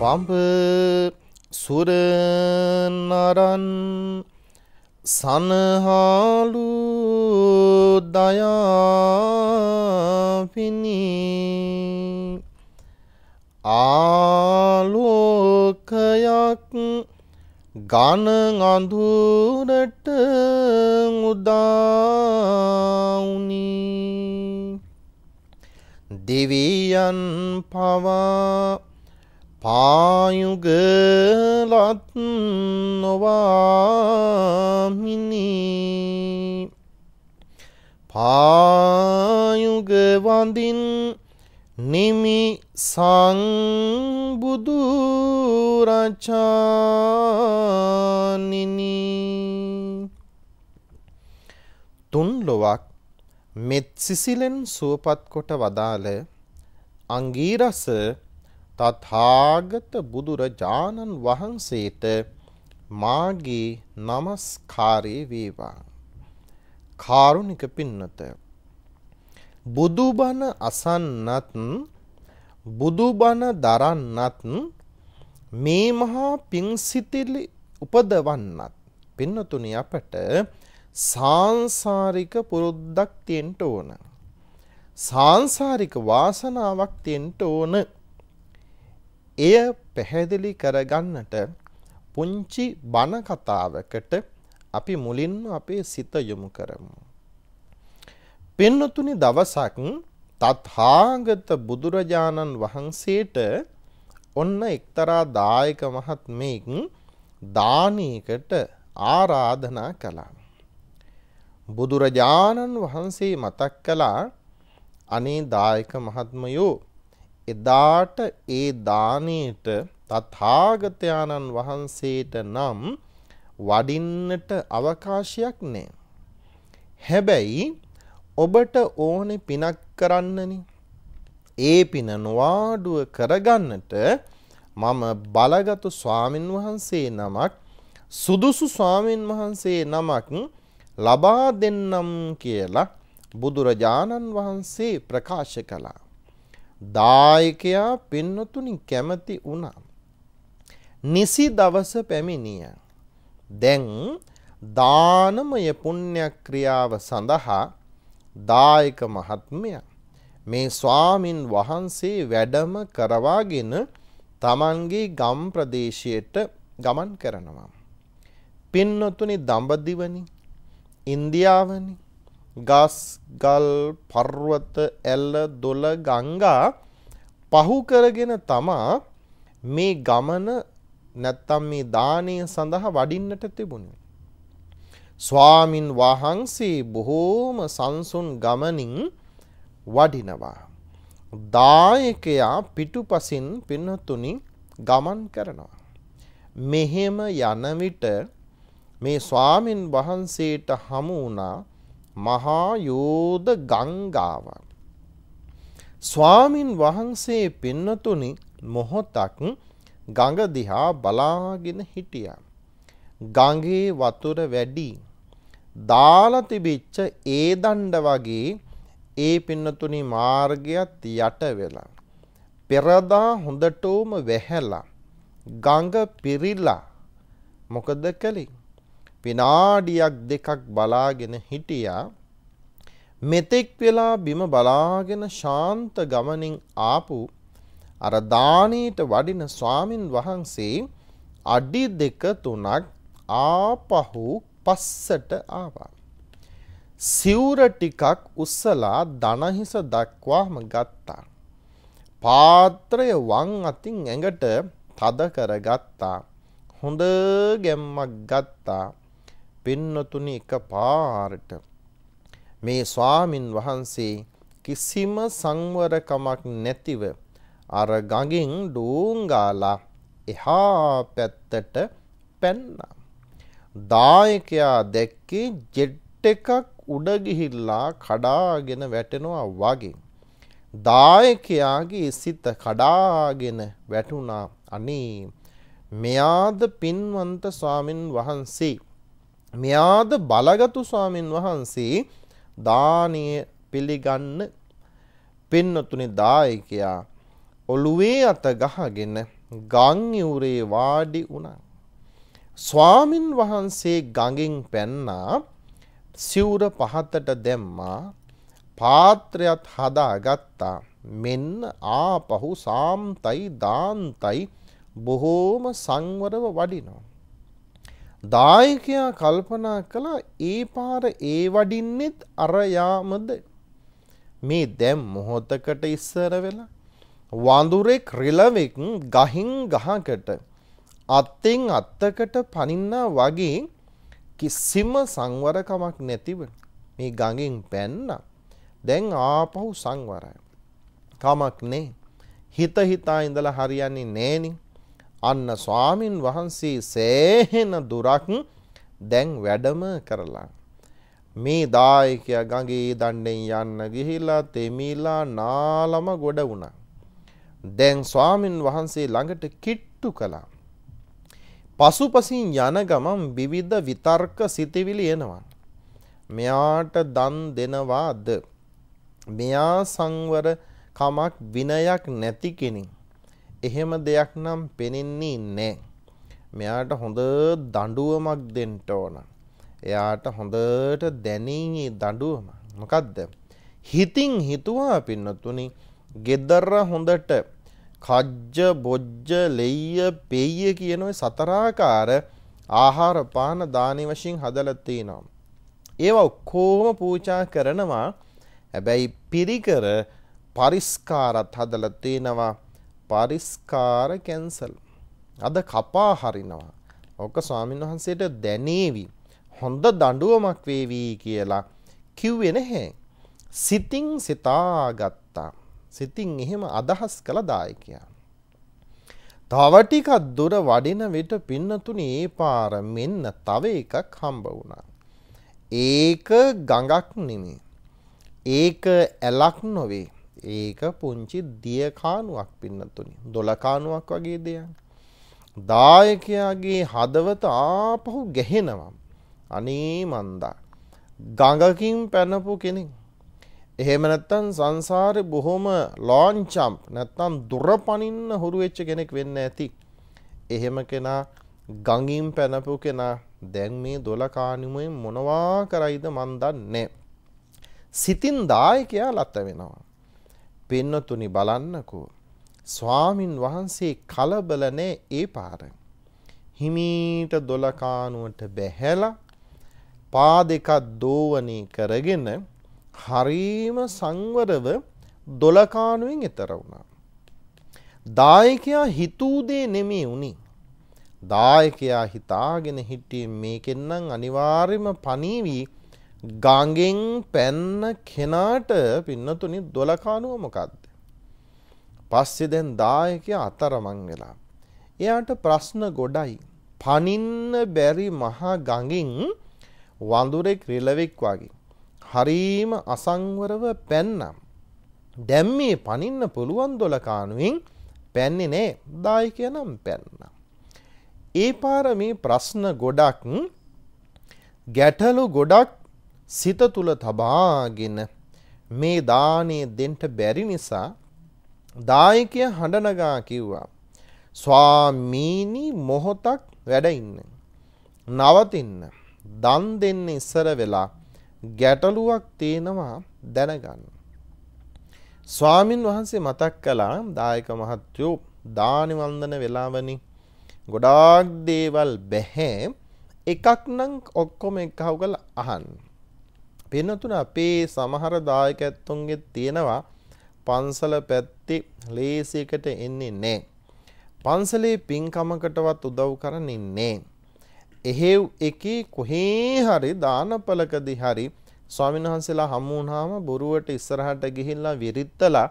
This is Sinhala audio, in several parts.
පඹ සුරනරන් සනහාලු දයාපිනි ආලෝකයක් ගන අඳුරට උදාවුනි. දෙවියන් පවා පායුගලත් නොවාමිනි. පායුග වඳින් නිමි සංබුදු රචානිනි තුන් ලොවක් මෙත් සිසිලෙන් සුවපත් කොට වදාළ අංගීරස තථාගත බුදුරජාණන් වහන්සේට මාගේ নমස්කාරය වේවා. කාරුණික පින්නත බුදුබණ අසන්නත් බුදුබණ දරන්නත් මේ මහා පිංසිතිලි උපදවන්නත් පින්නතුනි අපට සාංසාරික පුරුද්දක් තියෙන්න ඕන. සාංසාරික වාසනාවක් තියෙන්න ඕන. එය පැහැදිලි කරගන්නට පුංචි බණ කතාවකට අපි මුලින්ම අපේ සිත යොමු කරමු. පින්නතුනි දවසක් තථාගත බුදුරජාණන් වහන්සේට ඔන්න එක්තරා දායක මහත්මයෙක් දානයකට ආරාධනා කළා. බුදුරජාණන් වහන්සේ මතක් කළා අනේ දායක මහත්මයෝ එදාට ඒ දානයට තථාගතයන්න් වහන්සේට නම් වඩින්නට අවකාශයක් නැහැ. හැබැයි ඔබට ඕනේ පිනක් කරන්නනේ. ඒ පින නොවාඩුව කරගන්නට මම බලගත්ු ස්වාමින් වහන්සේ නමක් සුදුසු ස්වාමින් වහන්සේ නමක් ලබා දෙන්නම් කියලා බුදුරජාණන් වහන්සේ ප්‍රකාශ කළා. දායකයා පින්නතුනි කැමති වුණා. නිසි දවස පැමිණිය. දැන් දානමය පුණ්‍යක්‍රියාව සඳහා දායක මහත්මයා මේ ස්වාමින් වහන්සේ වැඩම කරවාගෙන තමන්ගේ ගම් ප්‍රදේශයට ගමන් කරනවා. පින්නතුනි දඹදිවනි ඉන්දියාවනි ගස් ගල් පර්වත ඇල්ල දොළ ගංගා පහු කරගෙන තමා මේ ගමන නැත්තම් මේ දානය සඳහා වඩින්නට තිබුණේ. ස්වාමින් වහන්සේ බොහෝම සංසුන් ගමනින් වඩිනවා. දායකයා පිටුපසින් පින්නතුනි ගමන් කරනවා. මෙහෙම යන විට මේ ස්වාමින් වහන්සේට හමු වුණා මහා යෝධ ගංගාවක්. ස්වාමින් වහන්සේ පින්නතුනි මොහොතක් ගඟ දිහා බලාගෙන හිටියා. ගඟේ වතුර වැඩි. දාලා තිබිච්ච ඒ දණ්ඩ වගේ ඒ පින්නතුනි මාර්ගයත් යට වෙලා. පෙරදා හොඳටම වැහැලා. ගඟ පිරිලා. මොකද කළේ? විනාඩියක් දෙකක් බලාගෙන හිටියා මෙතෙක් වෙලා බිම බලාගෙන ශාන්ත ගමනින් ආපු අර දානීට වඩින ස්වාමින් වහන්සේ අඩි දෙක තුනක් ආපහු පස්සට ආවා. සිවුර ටිකක් උස්සලා දනහිස දක්වාම ගත්තා. පාත්‍රය වං අතින් ඇඟට තද කරගත්තා. හොඳ ගැම්මක් ගත්තා. පින්නතුනි එක පාරට මේ ස්වාමින් වහන්සේ කිසිම සංවරකමක් නැතිව අර ගඟින් ඩෝංගාලා එහා පැත්තට පැන්නා. දායකයා දැක්කේ ජෙට් එකක් උඩ ගිහිල්ලා කඩාගෙන වැටෙනවා වගේ. දායකයාගේ සිත කඩාගෙන වැටුණා අනේ මෙයාද පින්වන්ත ස්වාමින් වහන්සේ මෙයාද බලගතු ස්වාමින් වහන්සේ දානය පිළිගන්න පින්නතුනි දායකයා ඔළුවේ අත ගහගෙන ගං යුරේ වාඩි වුණා. ස්වාමින් වහන්සේ ගඟින් පැන්නා සිවුර පහතට දැම්මා පාත්‍රයත් හදාගත්තා. මෙන්න ආපහු සාම්තයි දාන්තයි බොහෝම සංවරව වඩිනවා. දායකයා කල්පනා කළා ඒ පාර ඒ වඩින්නෙත් අරයාමද මේ දැම් මොහොතකට ඉස්සර වෙලා? වඳුරෙක් රිලවෙක් ගහින් ගහකට. අත්තෙන් අත්තකට පනින්නා වගේ කිසිම සංවරකමක් නැතිව මේ ගඟින් පැන්න. දැන් ආපහු සංවරය. කමක් නේ. හිත හිතා ඉඳලා හරියන්නේ නෑනේ. අන්න ස්වාමින් වහන්සේ සෑහෙන දුරක් දැන් වැඩම කරලා. මේ දායකයා ගඟේ දණ්ඩෙන් යන්න ගිහිලා තෙමිලා නාලම ගොඩ වුණා. දැන් ස්වාමින් වහන්සේ ළඟට කිට්ටු කළා. පසුපසින් යන ගමන් විවිධ විතර්ක සිතිවිලි එනවා. මෙයාට දන් දෙනවාද? මෙයා සංවර කමක් විනයක් නැති කෙනෙක්. එහෙම දෙයක් නම් පෙනෙන්නේ නැහැ. මෙයාට හොඳ දඬුවමක් දෙන්න ඕන. එයාට හොඳට දැනී දඬුවම. මොකද්ද? හිතින් හිතුවා පින්නතුනි ගෙදර හොඳට කජ්ජ බොජ්ජ ලෙය්‍ය පෙය්‍ය කියන ඔය සතරාකාර ආහාර පාන දානි වශයෙන් හදලා තිනවා. ඒවා ඔක්කොම පූජා කරනවා. හැබැයි පිරිකර පරිස්කාරත් හදලා තිනවා. පරිස්කාර කැන්සල්. අද කපා හරිනවා. ඕක ස්වාමීන් වහන්සේට දැනේවි. හොඳ දඬුවමක් වේවි කියලා කිව්වේ නැහැ. සිතින් සිතාගත්තා. සිතින් එහෙම අදහස් කළ දායකයා. තව ටිකක් දුර වඩින විට පින්නතුනි ඒ පාර මෙන්න තව එකක් හම්බ වුණා. ඒක ගඟක් නෙමෙයි. ඒක ඇලක් නොවේ. ඒක පුංචි දිය කානුවක් පින්නතුනි. දොළ කානුවක් වගේ දෙයක්. දායකයාගේ හදවත ආපහු ගැහෙනවා. අනේ මන්දා. ගඟකින් පැනපු කෙනෙක්. එහෙම නැත්තම් සංසාරේ බොහොම ලොන්චම්ප් නැත්තම් දුර පනින්න හුරු වෙච්ච කෙනෙක් වෙන්න ඇති. එහෙම කෙනා ගඟින් පැනපු කෙනා දැන් මේ දොළ කාණුමෙන් මොනවා කරයිද මන් දන්නේ. සිතින් දායකයා ලත වෙනවා. පින්නතුනි බලන්නකෝ. ස්වාමින් වහන්සේ කලබල නෑ ඒ පාර. හිමීට දොලකානුවට බැහැලා පා දෙකක් දෝවනී කරගෙන හරීම සංවරව දොලකානුවෙන් එතර වුණා. දායකයා හිතූ දේ නෙමේ වුණි. දායකයා හිතාගෙන හිටියේ මේකෙන්නම් අනිවාර්යම පණීවි ගංගෙන් පැන්න කෙනාට පින්නතුනි දොලකානුව මොකක්ද. පස්සෙ දැන් දායකයා අතරමං වෙලා. එයාට ප්‍රශ්න ගොඩයි. පනින්න බැරි මහා ගඟින් වඳුරෙක් රිලවෙක් වගේ. හරීම අසංවරව පැන්නම්. දැම් මේ පනින්න පුළුවන් දොලකානුවෙන් පැන්නේ නෑ දායකය නම් පැන්නම්. ඒ පාර මේ ප්‍රශ්න ගොඩක් ගැටලු ගොඩක් සිත තුළ තබාගෙන මේ දානේ දෙන්ට බැරි නිසා දායකය හඬනගා කිව්වා. ස්වාමීනි මොහොතක් වැඩ ඉන්න. නවතින්න. දන් දෙන්න ඉස්සර වෙලා ගැටලුවක් තියෙනවා දැනගන්න. ස්වාමින් වහන්සේ මතක් කළා දායක මහත්තයෝ දානි වන්දන වෙලාවනි ගොඩාක් දේවල් බැහැ එකක් නම් ඔක්කොම එක්කහව් කරලා අහන්න. පින්නතුන අපේ සමහර දායකත්තුන්ගේ තියෙනවා පන්සල පැත්තේ ලේසියකට එන්නේ නැහැ. පන්සලේ පින්කමකටවත් උදව් කරන්නේ නැහැ. එහෙව් එකේ කොහේ හරි දානපලකදී හරි ස්වාමීන් වහන්සේලා හමු වුණාම බොරුවට ඉස්සරහට ගිහිල්ලා විරිත්තලා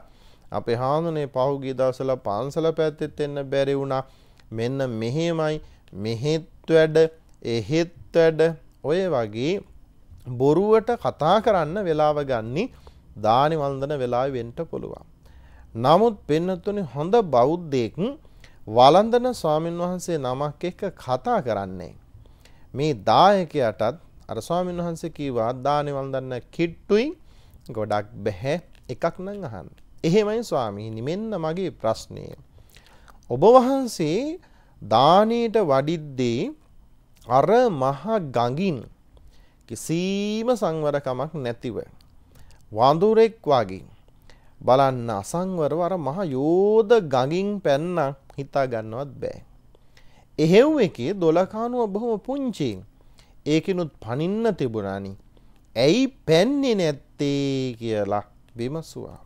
අපේ හාමුදුරනේ පහුගිය දවස්වල පන්සල පැත්තෙත් එන්න බැරි වුණා. මෙන්න මෙහෙමයි මෙහෙත් වැඩ එහෙත් වැඩ ඔය වගේ බොරුවට කතා කරන්න වෙලාව ගන්නි දානි වන්දන වෙලාවෙ වෙන්න පුළුවන්. නමුත් පින්නතුනේ හොඳ බෞද්ධයෙක් වළඳන ස්වාමින් වහන්සේ නමක් එක්ක කතා කරන්නේ. මේ දායකයටත් අර ස්වාමින් වහන්සේ කිව්වා දානේ වළඳන්න කිට්ටුයි ගොඩක් බැහැ එකක් නම් අහන්න. එහෙමයි ස්වාමීනි මෙන්න මගේ ප්‍රශ්නය. ඔබ වහන්සේ දානීට වඩිද්දී අර මහ ගඟින් කිසිම සංවරකමක් නැතිව වඳුරෙක් වගේ බලන්න අසංවරව අර මහ යෝධ ගඟින් පැන්න හිතා ගන්නවත් බෑ. එහෙව් එකේ දොලකානුව බොහොම පුංචි. ඒකිනුත් පනින්න තිබුණානි. ඇයි පැන්නේ නැත්තේ කියලා විමසුවා.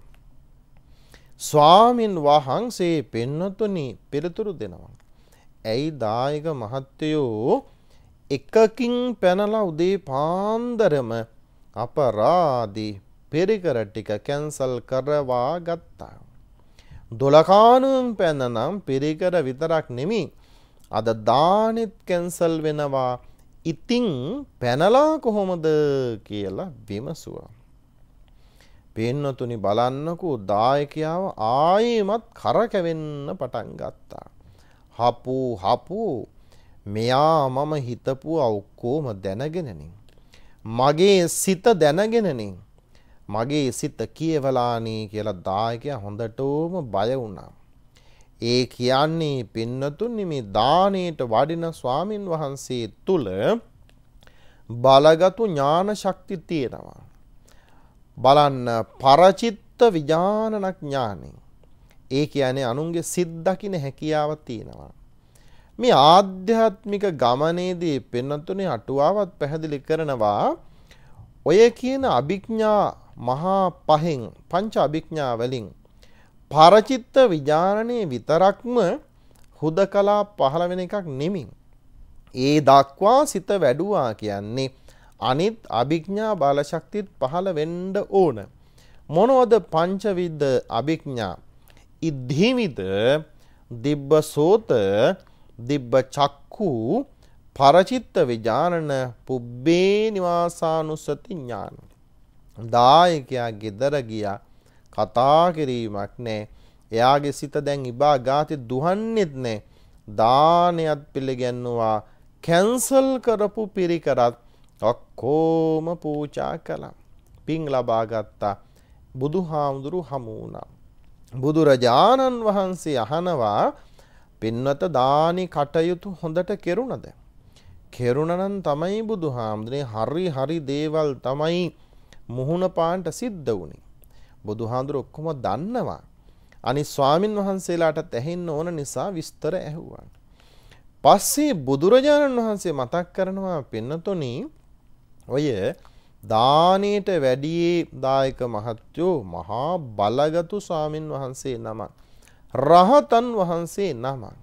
ස්වාමින් වහන්සේ පෙන්නතුනි පිළිතුරු දෙනවා. ඇයි දායක මහත්තයෝ එකකින් පැනලා උදේ පාන්දරම අපරාදී පෙරිකර ටික කැන්සල් කරවා ගත්තා. දොලකානුම් පැනනම් පිරිකර විතරක් නෙමි අද දානෙත් කැන්සල් වෙනවා ඉතිං පැනලා කොහොමද කියලා විමසුවා. පෙන්නතුනි බලන්නකු දායකයාව ආයමත් කරකැවෙන්න පටන් ගත්තා. හපු හපු මෙයා මම හිතපුවා ඔක්කෝම දැනගෙනනින්. මගේ සිත දැනගෙනනින්. මගේ සිත කියවලානී කියලා දායකයා හොඳටෝම බය වුණා. ඒ කියන්නේ පින්නතුන් මේ දානයට වඩින ස්වාමින් වහන්සේ තුළ බලගතු ඥාන ශක්ති තියෙනවා. බලන්න පරචිත්ත විජානනක් ඥානෙ. ඒ කියන්නේ අනුන්ගේ සිත් දකින හැකියාව තියෙනවා. මේ ආධ්‍යාත්මික ගමනේදී පෙන්වතුනේ අටුවාවත් පැහැදිලි කරනවා ඔය කියන අභිඥා මහා පහෙන් පංච අභිඥා වලින් පරචිත්ත විඥානයේ විතරක්ම හුදකලා පහළ වෙන එකක් නෙමෙයි. ඒ දක්වා සිත වැඩුවා කියන්නේ අනිත් අභිඥා බලශක්තිත් පහළ වෙන්න ඕන. මොනවද පංචවිද්ද අභිඥා? ඉද්ධිමිද දිබ්බසෝත දිබ්බ චක්කු පරචිත්ත විජානන පුබ්බේ නිවාසානුස්සති ඥාන. දායකයා ගෙදර ගියා කතා කිරීමක් නෑ. එයාගේ සිත දැන් ඉබා ගාති දුහන්නෙත් නෑ. දානයත් පිළිගැන්නවා කැන්සල් කරපු පිරිකරත් ඔක්කෝම පූජා කළා. පින් ලබා ගත්තා. බුදු හාමුදුරු හමු වුණා. බුදුරජාණන් වහන්සේ අහනවා පින්වත දානි කටයුතු හොඳට කෙරුණද. කෙරුණනම් තමයි බුදු හාමුදුරේ හරි හරි දේවල් තමයි මුහුණ පාන්ට සිද්ධ වුණේ. බුදු හාමුදුර ඔක්කොම දන්නවා. අනි ස්වාමින් වහන්සේලාට ඇහෙන්න ඕන නිසා විස්තර ඇහුවන්. පස්සේ බුදුරජාණන් වහන්සේ මතක් කරනවා පින්නතොනි ඔය දානයට වැඩියේ දායක මහත්තයෝ මහා බලගතු ස්වාමින් වහන්සේ නමක්. රහතන් වහන්සේ නමක්.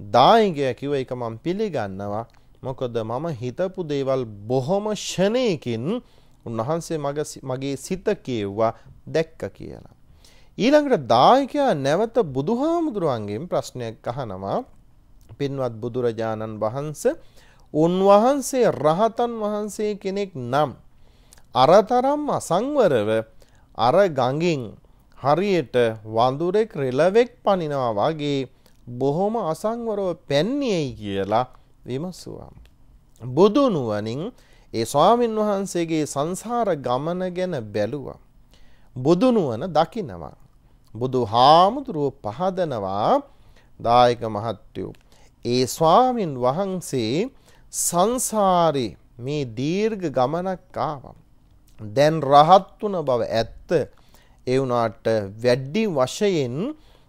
දායකය කිව එක මම පිළිගන්නවා මොකද මම හිතපු දේවල් බොහොම ෂණයකින් උන්වහන්සේ මගේ සිත කියව්වා දැක්ක කියලා. ඊළඟට දායකයා නැවත බුදුහාමුදුරුවන්ගෙන් ප්‍රශ්නයක් අහනවා පින්වත් බුදුරජාණන් වහන්ස උන්වහන්සේ රහතන් වහන්සේ කෙනෙක් නම් අරතරම් අසංවරව අර ගඟින් හරියට වඳුරෙක් රෙලවෙක් පනිනවා වගේ බොහොම අසංවරව පැන්නේයි කියලා විමසුවා. බුදුනුවනින් ඒ ස්වාමින් වහන්සේගේ සංසාර ගමන ගැන බැලුවා. බුදුනුවන දකිනවා. බුදු හාමුදුරුව පහදනවා දායක මහත්තයෝ. ඒ ස්වාමින් වහන්සේ සංසාරේ මේ දීර්ඝ ගමනක් ආවම්. දැන් රහත් වුණ බව ඇත්ත ඒ වුණාට වැඩි වශයෙන්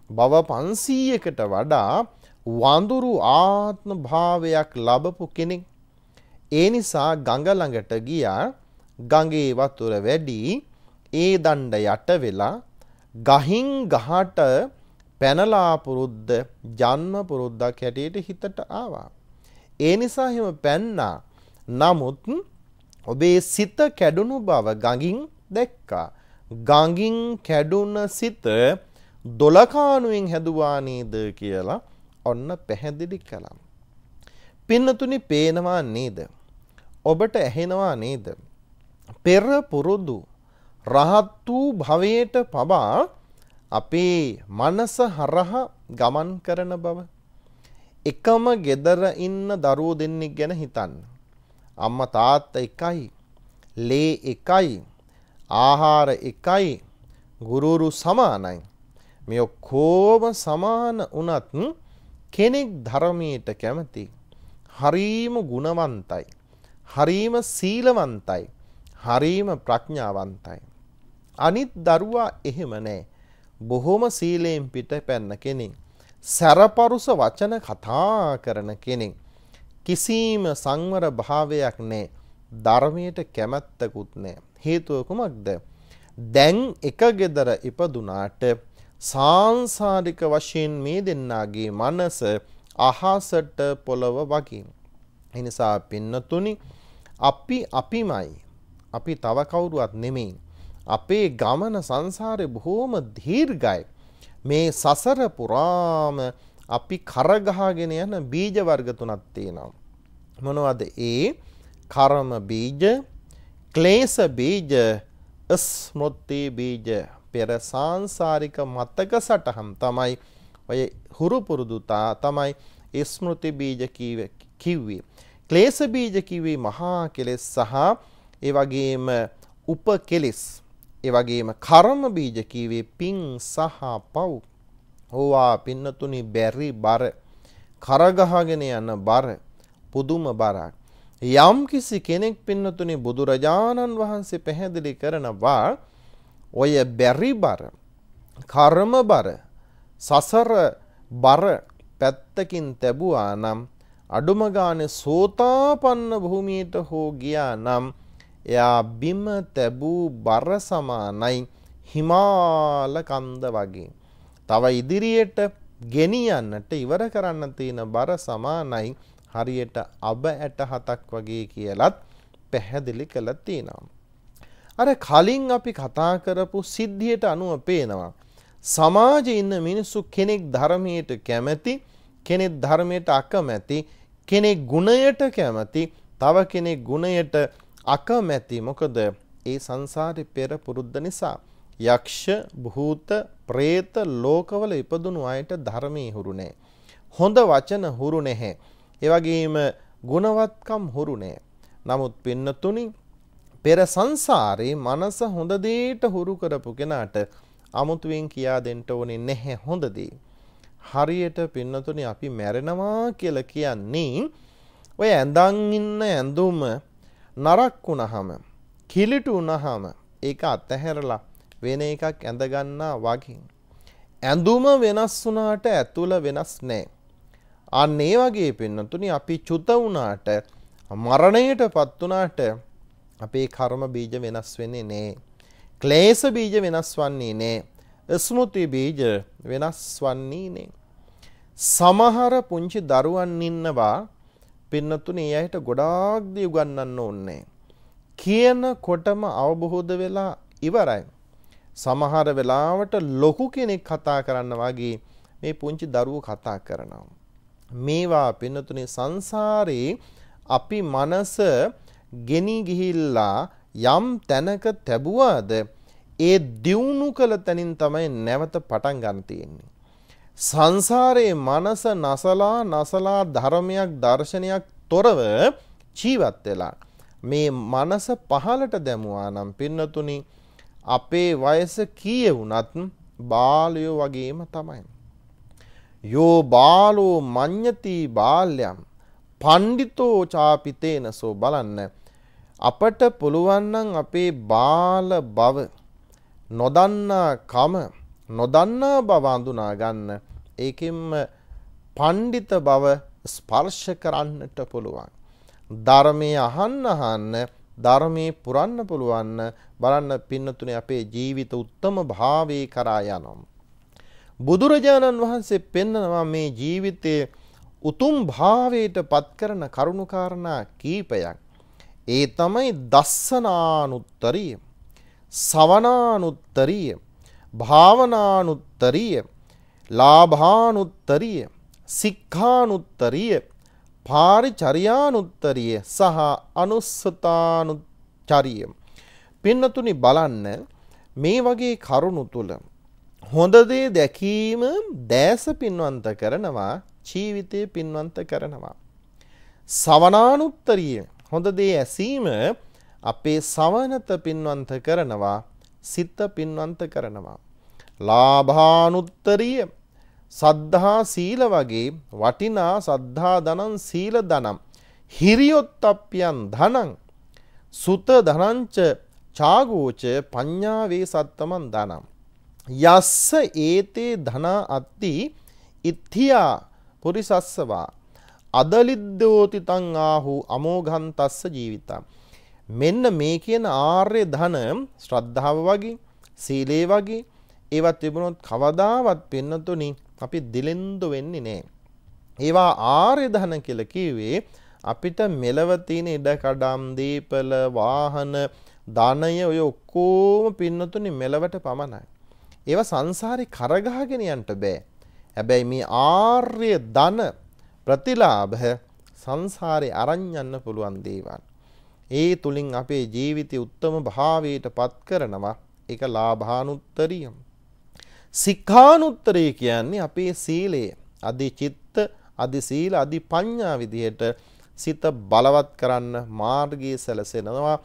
බව 500කට වඩා වඳුරු ආත්ම භාවයක් ලැබපු කෙනෙක්. ඒ නිසා ගඟ ළඟට ගියා ගඟේ වතුර වැඩි ඒ දණ්ඩ යට වෙලා ගහින් ගහට පැනලා පුරුද්ද ජන්ම පුරුද්දක් හැටියට හිතට ආවා. ඒ නිසා එහෙම පැන්නා. නමුත් ඔබේ සිත කැඩුණු බව ගඟින් දැක්කා. ගඟින් කැඩුන සිත දොලකානුවෙන් හැදුවා නේද කියලා ඔන්න පැහැදිලි කළා. පින්නතුනි පේනවා නේද? ඔබට ඇහෙනවා නේද? පෙර පුරුදු රහත් වූ භවයට පබා අපේ මනස හරහා ගමන් කරන බව එකම ගෙදර ඉන්න දරුවෝ දෙන්නෙක් ගැන හිතන්න. අම්මා තාත්තා එකයි, ලේ එකයි, ආහාර එකයි, ගුරුරු සමානයි. මේ ඔක්කොම සමාන වුණත් කෙනෙක් ධර්මයට කැමති. හරීම ගුණවන්තයි. හරීම සීලවන්තයි. හරීම ප්‍රඥාවන්තයි. අනිත් දරුවා එහෙම නෑ. බොහොම සීලයෙන් පිට පැන්න කෙනෙක්. සැරපරුස වචන කතා කරන කෙනෙක්. කිසිම සංවර භාවයක් නෑ. ධර්මයට කැමැත්තකුත් නෑ. හේතුව කුමක්ද? දැන් එක ගෙදර ඉපදුනාට සාංසාරික වශයෙන් මේ දෙන්නාගේ මනස අහසට පොළව වගේ. එනිසා පින්නතුනි අපි අපිමයි. අපි තව කවුරුවත් නෙමෙයි. අපේ ගමන සංසාරේ බොහෝම දීර්ඝයි. මේ සසර පුරාම අපි කරගහගෙන යන බීජ වර්ග තුනක් තියෙනවා. මොනවද ඒ? කර්ම බීජ, ක්ලේශ බීජ, ස්මෘති බීජ. පෙර සාංශාරික මතක සටහන් තමයි ඔය හුරු පුරුදු තමයි ස්මෘති බීජ කිව්වේ. ක්ලේශ බීජ කිව්වේ මහා කෙලෙස් සහ ඒ වගේම උප කෙලෙස් ඒ වගේම කර්ම බීජ කීවේ පිං සහ පව්. ඕවා පින්නතුනි බැරි බර කරගහගෙන යන බර පුදුම බරක්. යම් කිසි කෙනෙක් පින්නතුනි බුදුරජාණන් වහන්සේ පැහැදිලි කරනවා ඔය බැරි බර කර්ම බර සසර බර පැත්තකින් තැබුවා නම් අඩුම ගානේ සෝතාපන්න භූමියට හෝ ගියා නම් එයා බිම තැබූ බර සමානයි හිමාල කන්ද වගේ. තව ඉදිරියට ගෙනියන්නට ඉවර කරන්න තියෙන බර සමානයි හරියට අබ ඇට හතක් වගේ කියලත් පැහැදිලි කළ තියෙනවා. අර කලින් අපි කතා කරපු සිද්ධියට අනුව පේනවා. සමාජයේ ඉන්න මිනිස්සු කෙනෙක් ධර්මයට කැමති කෙනෙක් ධර්මයට අකමැති කෙනෙක් ගුණයට කැමති තව කෙනෙක් ගුණයට අකමැති මොකද ඒ සංසාරේ පෙර පුරුද්ද නිසා යක්ෂ භූත പ്രേත ලෝකවල ඉපදුණු අයට ධර්මයේ හුරු නැහැ. හොඳ වචන හුරු නැහැ. ඒ වගේම ගුණවත්කම් හුරු නැහැ. නමුත් පින්නතුනි පෙර සංසාරේ මනස හොඳ දෙයට හුරු කරපු කෙනාට අමුතුවෙන් කියා දෙන්න ඕනේ නැහැ හොඳ දේ. හරියට පින්නතුනි අපි මැරෙනවා කියලා කියන්නේ ඔය ඇඳන් ඉන්න ඇඳුම නරක් වුණහම කිලිටු වුණහම ඒක අතහැරලා වෙන එකක් ඇඳ ගන්නා වගේ. ඇඳුම වෙනස් වුණාට ඇතුළ වෙනස් නැහැ. අන්න ඒ වගේ පින්නතුනි අපි චුත වුණාට මරණයටපත් වුණාට අපේ කර්ම බීජ වෙනස් වෙන්නේ නැහැ. ක්ලේශ බීජ වෙනස් වන්නේ නැහැ. ස්මෘති බීජ වෙනස් වන්නේ නැහැ. සමහර පුංචි දරුවන් ඉන්නවා පින්නතුනේ ඒ අයට ගොඩාක් දේ උගන්වන්න ඕනේ. කියන කොටම අවබෝධ වෙලා ඉවරයි. සමහර වෙලාවට ලොකු කෙනෙක් කතා කරන්න වගේ මේ පුංචි දරුවෝ කතා කරනවා. මේවා පින්නතුනේ සංසාරේ අපි මනස ගෙනි ගිහිල්ලා යම් තැනක තැබුවාද ඒ දියුණු කළ තැනින් තමයි නැවත පටන් ගන්න තියෙන්නේ. සංසාරයේ මනස නසලා නසලා ධර්මයක් දර්ශනයක් තොරව ජීවත් වෙලා මේ මනස පහලට දැමුවා නම් පින්නතුනි අපේ වයස කීය වුණත් බාලයෝ වගේම තමයි. යෝ බාලෝ මඤ්ඤති බාල්‍යම් පණ්ඩිතෝ චාපිතේනසෝ බලන්න අපට පුළුවන් නම් අපේ බාල බව නොදන්නා කම නොදන්නා බව අඳුනා ගන්න ඒකෙන්ම පණ්ඩිත බව ස්පර්ශ කරන්නට පුළුවන්. ධර්මයේ අහන්න අහන්න ධර්මයේ පුරන්න පුළුවන් බලන්න පින්නතුනේ අපේ ජීවිත උත්තම භාවයේ කරා යනවා. බුදුරජාණන් වහන්සේ පෙන්නනවා මේ ජීවිතයේ උතුම් භාවයට පත් කරන කරුණුකාරණා කීපයක්. ඒ තමයි දස්සනානුත්තරිය, සවනානුත්තරිය, භාවනානුත්තරිය, ලාභානුත්තරිය, සික්ඛානුත්තරිය, පාරිචර්යානුත්තරිය සහ අනුස්සතානුචරිය. පින්නතුනි බලන්න මේ වගේ කරුණු තුල හොඳ දේ දැකීම දැස පින්වන්ත කරනවා ජීවිතය පින්වන්ත කරනවා. සවනානුත්තරිය හොඳ දේ ඇසීම අපේ සවනත පින්වන්ත කරනවා සිත පින්වන්ත කරනවා. ලාභානුත්තරිය සද්ධහා සීල වගේ වටිනා සද්ධා දනන් සීල දනම් හිරියොත්තප්පියන් ධනං සුත ධනංච චාගෝච පඤ්ඤාවේ සත්තමන් දනම් යස්ස ඒතේ ධනා අත්ති ඉත්තියා පුරිසස්සවා. අදලිද්දෝති තං ආහු අමෝඝන්තස්ස ජීවිතං. මෙන්න මේ කියන ආර්ය ධන ශ්‍රද්ධාව වගේ සීලේ වගේ ඒවත් තිබුණොත් කවදාවත් පින්නතුනි අපි දිලෙන්දු වෙන්නේ නැහැ. ඒවා ආර්ය ධන කියලා කිව්වේ අපිට මෙලව තියෙන ඉඩකඩම් දීපල වාහන ධනය ඔය ඔක්කොම පින්නතුනි මෙලවට පමණයි. ඒවා සංසාරේ කරගහගෙන යන්න බෑ. හැබැයි මේ ආර්ය ධන ප්‍රතිලාභ සංසාරේ අරන් යන්න පුළුවන් දේවල්. ඒ තුලින් අපේ ජීවිතය උත්තම භාවයට පත් කරනවා. ඒක ලාභානුත්තරිය. සික්ඛානුත්තරය කියන්නේ අපේ සීලය. අදි චිත්ත, අදි සීල, අදි පඤ්ඤා විදිහට සිත බලවත් කරන්න මාර්ගයේ සැලසෙනවා.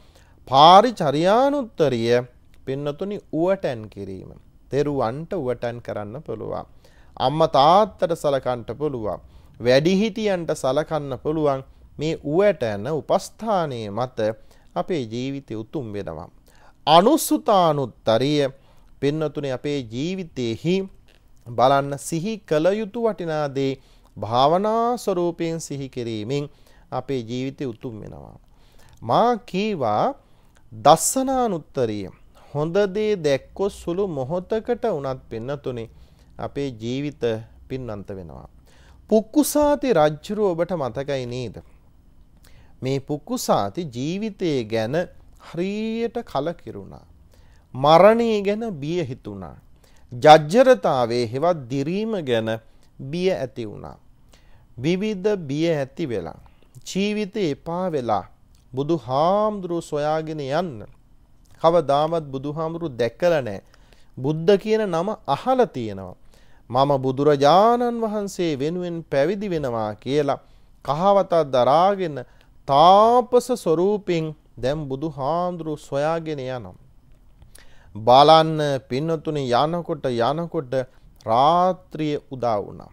පාරිචර්යානුත්තරිය පින්නතුනි උවටන් කිරීම. තෙරුවන්ට උවටන් කරන්න පුළුවන්. අම්මා තාත්තට සලකන්න පුළුවන්. වැඩිහිටියන්ට සලකන්න පුළුවන්. මේ උවටන උපස්ථානයේ මත අපේ ජීවිතය උතුම් වෙනවා. අනුසුතානුත්තරිය පින්නතුනේ අපේ ජීවිතයේහි බලන්න සිහි කළ යුතු වටිනා දේ භාවනා ස්වરૂපයෙන් සිහි කිරීමෙන් අපේ ජීවිතය උතුම් වෙනවා. මා කීවා දස්සනානුත්තරිය හොඳ දේ දැක්කොත් සුළු මොහොතකට උනත් පින්නතුනේ අපේ ජීවිත පින්නන්ත වෙනවා. පුක්කුසාති රජ්ජුරුව ඔබට මතකයි නේද? මේ පුක්කුසාති ජීවිතය ගැන හරියට කලකිරුණා. මරණය ගැන බිය හිතුණා. ජජ්ජරතාවේ හෙවත් දිරීම ගැන බිය ඇති වුණා. විවිධ බිය ඇති වෙලා. ජීවිතේ එපා වෙලා බුදු හාමුදුරුව සොයාගෙන යන්න. කවදාමත් බුදු හාමුදුරුව දැකලා නැහැ. බුද්ධ කියන නම අහලා තියෙනවා. මම බුදුරජාණන් වහන්සේ වෙනුවෙන් පැවිදි වෙනවා කියලා කහවතක් දරාගෙන තාපස ස්වරූපෙන් දැන් බුදු හාමුදුරු සොයාගෙන යනවා. බලන්න පින්නතුනි යනකොට යනකොට රාත්‍රිය උදා වුණා.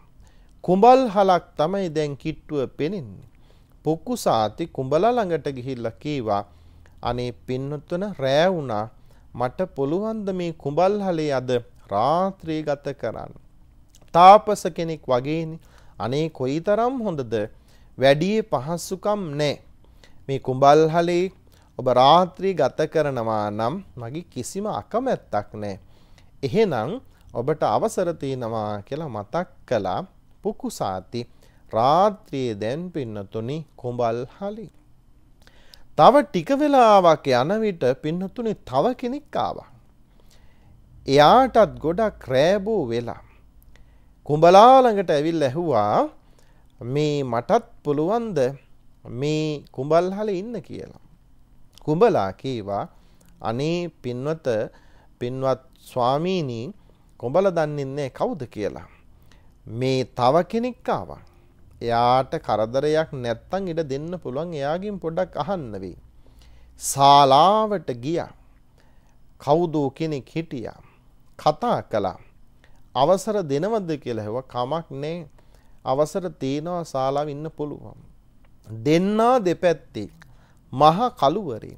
කුඹල් හලක් තමයි දැන් කිට්ටුව පෙනෙන්නේ. පුක්කුසාති කුඹල ළඟට ගිහිල්ලා කීවා අනේ පින්නතුන රෑ වුණා මට පුළුවන් ද මේ කුඹල් හලේ අද රාත්‍රිය ගත කරන්න. තාපස කෙනෙක් වගේනේ. අනේ කොයිතරම් හොඳද වැඩියේ පහසුකම් නැහැ. මේ කුඹල්හලේ ඔබ රාත්‍රී ගත කරනවා නම් මගේ කිසිම අකමැත්තක් නැහැ. එහෙනම් ඔබට අවසර තියෙනවා කියලා මතක් කළා පුකුසාති රාත්‍රියේ දැන් පින්නතුනි කුඹල්හලේ. තව ටික වෙලාවක් යන විට පින්නතුනි තව කෙනෙක් ආවා. එයාටත් ගොඩක් රෑබෝ වෙලා කුඹලා ළඟට ඇවිල්ලා ඇහුවා මේ මටත් පුළුවන්ද මේ කුඹල්හලේ ඉන්න කියලා. කුඹලා කීවා අනේ පින්වත පින්වත් ස්වාමීනි කුඹල දන්නේ නැහැ කවුද කියලා. මේ තව කෙනෙක් ආවා. එයාට කරදරයක් නැත්තම් ඉඩ දෙන්න පුළුවන් එයාගෙන් පොඩ්ඩක් අහන්න වෙයි. ශාලාවට ගියා. කවුදෝ කෙනෙක් හිටියා. කතා කළා. අවසර දෙනවද කියලා හෙව කමක් නැහැ. අවසර තියෙනවා ශාලාව ඉන්න පුළුවන්. දෙන්නා දෙපැත්තේ මහා කළුවරේ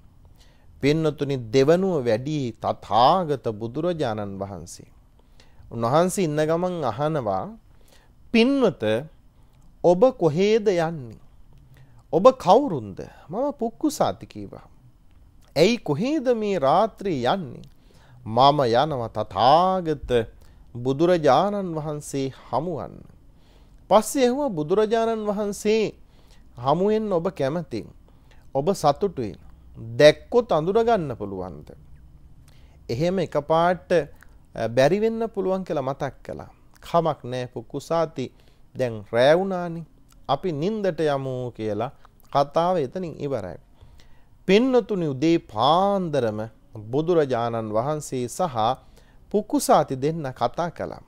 පින්නතුනි දෙවනුව වැඩි තථාගත බුදුරජාණන් වහන්සේ. උන්වහන්සේ ඉන්න ගමන් අහනවා පින්වත ඔබ කොහේද යන්නේ? ඔබ කවුරුන්ද? මම පුක්කුසාති කීවා. ඇයි කොහේද මේ රාත්‍රී යන්නේ? මම යනවා තථාගත බුදුරජාණන් වහන්සේ හමුවන්න. පස්සේ ඇහුවා බුදුරජාණන් වහන්සේ හමුවෙන් ඔබ කැමති. ඔබ සතුටුයි. දැක්කොත් අඳුරගන්න පුළුවන්ද. එහෙම එකපාට බැරි වෙන්න පුළුවන් කියලා මතක් කළා. කමක් නෑ පුකුසාති දැන් රැවුනානි අපි නින්දට යමු කියලා කතාව එතනින් ඉවරයි. පින්නතුනි උදේ පාන්දරම බුදුරජාණන් වහන්සේ සහ පුක්කුසාති දෙන්න කතා කළා.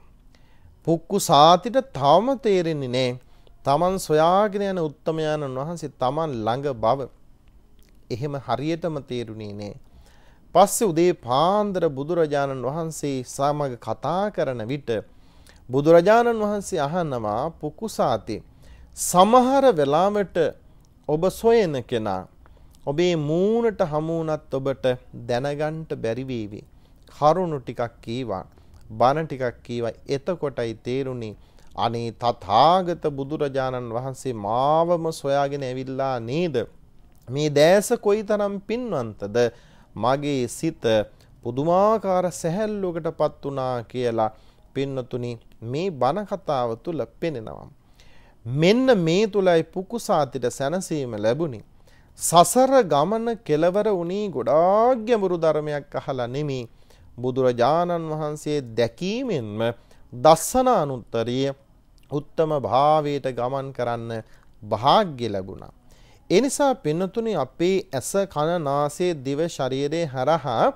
පුක්කුසාතිට තවම තේරෙන්නේ නෑ තමන් සොයාගෙන යන උත්තමයාණන් වහන්සේ තමන් ළඟ බව. එහෙම හරියටම තේරුණේ නෑ. පස්සේ උදේ පාන්දර බුදුරජාණන් වහන්සේ සමග කතා කරන විට බුදුරජාණන් වහන්සේ අහනවා පුකුසාති සමහර වෙලාවට ඔබ සොයන කෙනා ඔබේ මූණට හමුුණත් ඔබට දැනගන්ට බැරි වේවි. කරුණු ටිකක් කීවා. බණ ටිකක් කීවා. එතකොටයි තේරුණේ අනේ තථාගත බුදුරජාණන් වහන්සේ මාවම සොයාගෙන ඇවිල්ලා නේද? මේ දැස කොයිතරම් පින්වන්තද? මගේ සිත පුදුමාකාර සැහැල්ලුවකටපත් වුණා කියලා පින්නතුනි මේ බණ කතාව තුල පෙනෙනවා. මෙන්න මේ තුලයි පුකුසාතිට සැනසීම ලැබුණි. සසර ගමන කෙලවර වුණී ගොඩාක් ගැඹුරු ධර්මයක් අහලා නෙමේ බුදුරජාණන් වහන්සේ දැකීමෙන්ම දස්සන අනුත්තරිය උත්තම භාවයට ගමන් කරන්න වාග්ය ලැබුණා. ඒ නිසා පින්නතුනි අපේ ඇස කන නාසය දිව ශරීරය හරහා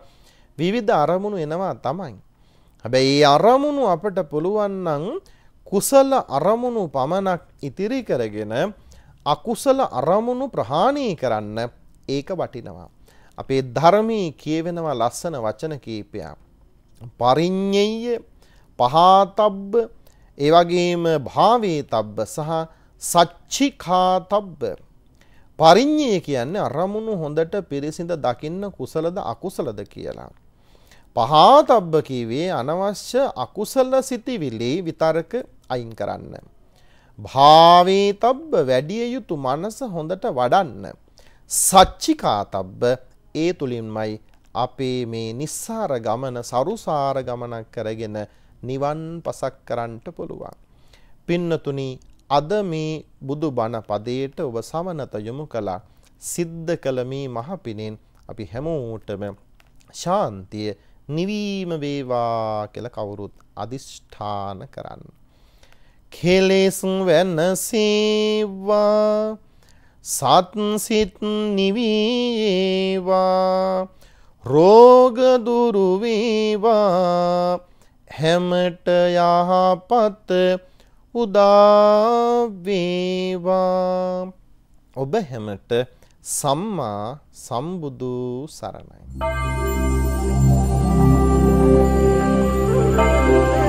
විවිධ අරමුණු එනවා තමයි. හැබැයි ඒ අරමුණු අපට පුළුවන් නම් කුසල අරමුණු පමණක් ඉතිරි කරගෙන අකුසල අරමුණු ප්‍රහාණය කරන්න ඒක වටිනවා. අපේ ධර්මයේ කියවෙනවා ලස්සන වචන කීපයක්. පරිඤ්ඤය පහතබ්බ ඒ වගේම භාවේතබ්බ සහ සච්චිකාතබ්බ පරිඤ්ඤය කියන්නේ අරමුණු හොඳට පිරිසිඳ දකින්න කුසලද අකුසලද කියලා. පහතබ්බ කීවේ අනවශ්‍ය අකුසල සිතිවිලි විතරක අයින් කරන්න. භාවේතබ්බ වැඩිය යුතු මනස හොඳට වඩන්න. සච්චිකාතබ්බ ඒ තුළින්මයි අපේ මේ නිස්සාර ගමන සරුසාර ගමනක් කරගෙන නිවන් පසක් කරන්නට පුළුවන්. පින්නතුනි අද මේ බුදු බණ පදයට ඔබ සමනත යොමු කළා සිද්ධ කළ මේ මහපිනෙන් අපි හැමෝටම ශාන්තිය නිවීම වේවා කියලා කවුරුත් අදිෂ්ඨාන කරන්න. කෙලෙස් වෙනසේවා සත්සිත් නිවීවා රෝගදුරුවේවා හැමට යහපත් උදාවේවා ඔබ හැමට සම්මා සම්බුදු සරණයි. Thank you.